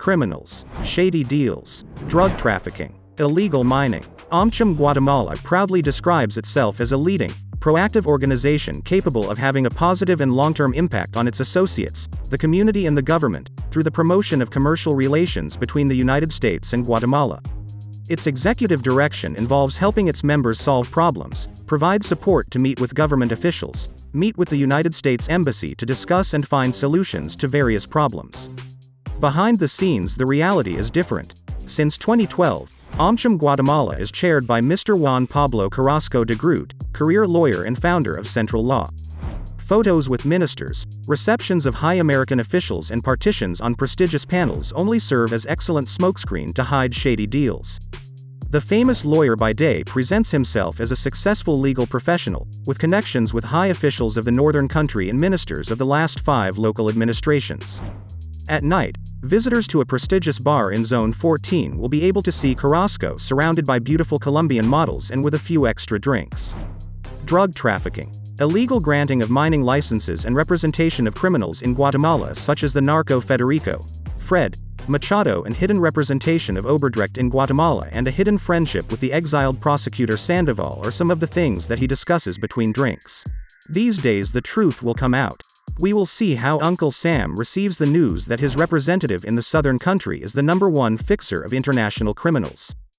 criminals, shady deals, drug trafficking, illegal mining. AmCham Guatemala proudly describes itself as a leading, proactive organization capable of having a positive and long-term impact on its associates, the community and the government, through the promotion of commercial relations between the United States and Guatemala. Its executive direction involves helping its members solve problems, provide support to meet with government officials, meet with the United States Embassy to discuss and find solutions to various problems. Behind the scenes the reality is different. Since 2012, AmCham Guatemala is chaired by Mr. Juan Pablo Carrasco de Groote, career lawyer and founder of Central Law. Photos with ministers, receptions of high American officials and partitions on prestigious panels only serve as excellent smokescreen to hide shady deals. The famous lawyer by day presents himself as a successful legal professional, with connections with high officials of the northern country and ministers of the last five local administrations. At night, visitors to a prestigious bar in Zone 14 will be able to see Carrasco surrounded by beautiful Colombian models and with a few extra drinks. Drug trafficking. Illegal granting of mining licenses and representation of criminals in Guatemala such as the narco Federico, Fred, Machado and hidden representation of Odebrecht in Guatemala and a hidden friendship with the exiled prosecutor Sandoval are some of the things that he discusses between drinks. These days the truth will come out. We will see how Uncle Sam receives the news that his representative in the southern country is the number one fixer of international criminals.